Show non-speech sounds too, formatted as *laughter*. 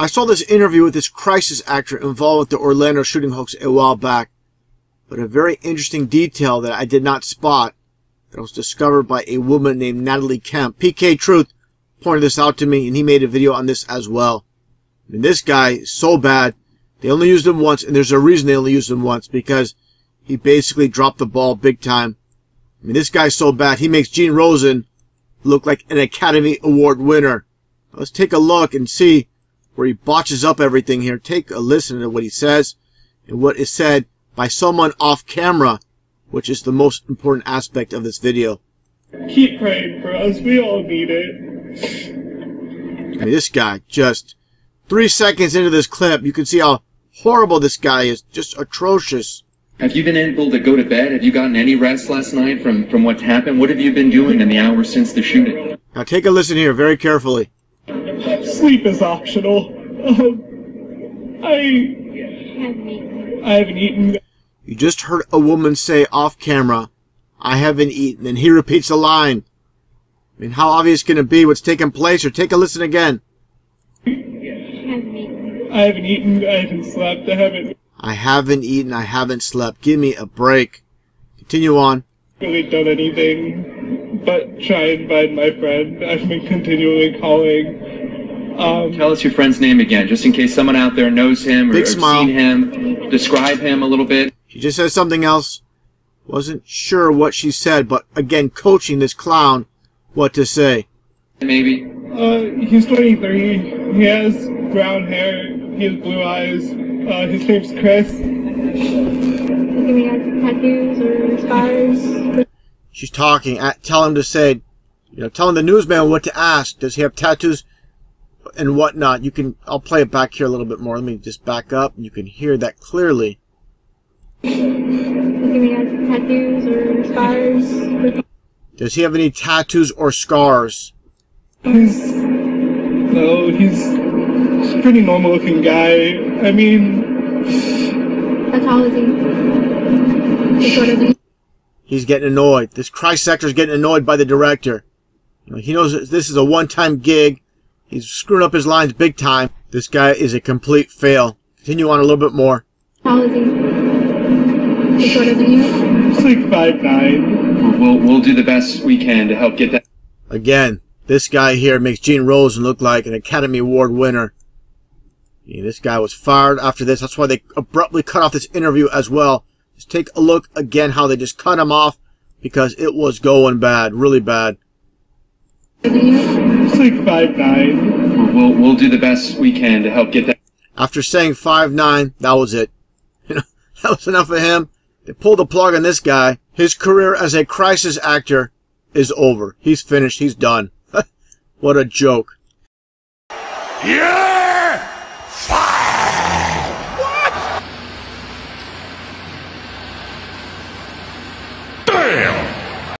I saw this interview with this crisis actor involved with the Orlando shooting hoax a while back, but a very interesting detail that I did not spot that was discovered by a woman named Natalie Kemp. PK Truth pointed this out to me and he made a video on this as well. I mean, this guy is so bad. They only used him once and there's a reason they only used him once because he basically dropped the ball big time. I mean, this guy's so bad. He makes Gene Rosen look like an Academy Award winner. Let's take a look and see where he botches up everything here. Take a listen to what he says and what is said by someone off camera, which is the most important aspect of this video. Keep praying for us. We all need it. I mean, this guy just three seconds into this clip, you can see how horrible this guy is. Just atrocious. Have you been able to go to bed? Have you gotten any rest last night from, from what's happened? What have you been doing in the hours since the shooting? Now take a listen here very carefully. Sleep is optional. I I haven't eaten. You just heard a woman say off camera, I haven't eaten, and he repeats the line. I mean, how obvious can it be what's taking place? Or take a listen again. I haven't eaten. I haven't slept. I haven't I haven't eaten, I haven't slept. Give me a break. Continue on. really done anything but try and find my friend. I've been continually calling. Um, Tell us your friend's name again, just in case someone out there knows him or, Big or smile. seen him. Describe him a little bit. She just said something else. Wasn't sure what she said, but again, coaching this clown what to say. Maybe. uh, he's 23. He has brown hair. He has blue eyes. Uh, his name's Chris. Give me like tattoos or scars. She's talking. At, tell him to say, you know, telling the newsman what to ask. Does he have tattoos and whatnot? You can. I'll play it back here a little bit more. Let me just back up. You can hear that clearly. Give me like tattoos or scars. Does he have any tattoos or scars? He's no, he's a pretty normal looking guy. I mean, How tall is he? What sort of He's getting annoyed. This crisis actor's getting annoyed by the director. You know, he knows this is a one-time gig. He's screwing up his lines big time. This guy is a complete fail. Continue on a little bit more. How is he? What sort of you? he's like five nine. We'll, we'll do the best we can to help get that. Again, this guy here makes Gene Rosen look like an Academy Award winner. Yeah, this guy was fired after this. That's why they abruptly cut off this interview as well. Just take a look again how they just cut him off because it was going bad, really bad. He's like five nine. We'll, we'll do the best we can to help get that. After saying five nine, that was it. You *laughs* know, that was enough of him. They pulled the plug on this guy. His career as a crisis actor is over. He's finished. He's done. *laughs* what a joke. Yeah!